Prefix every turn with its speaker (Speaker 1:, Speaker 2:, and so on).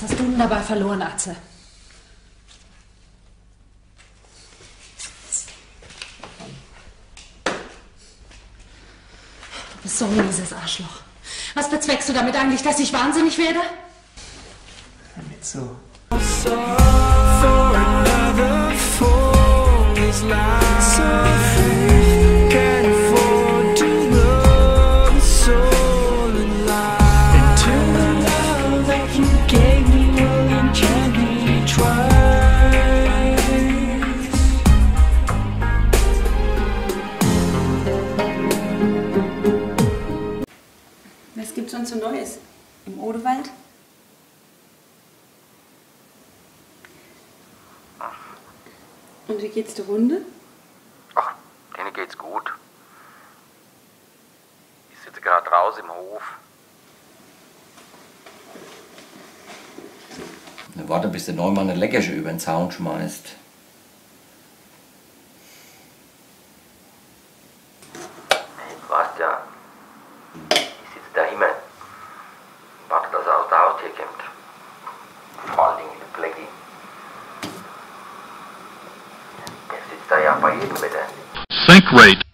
Speaker 1: Was hast du denn dabei verloren, Atze? Du bist so ein mieses Arschloch. Was bezweckst du damit eigentlich, dass ich wahnsinnig werde?
Speaker 2: Damit so.
Speaker 3: Was gibt's sonst so Neues? Im Odewald? Und wie geht's der Runde?
Speaker 4: Ach, denen geht's gut. Ich sitze gerade draußen im Hof.
Speaker 5: Na, warte, bis der Neumann eine Leckersche über den Zaun schmeißt.
Speaker 4: significant folding plagi
Speaker 6: Sync rate.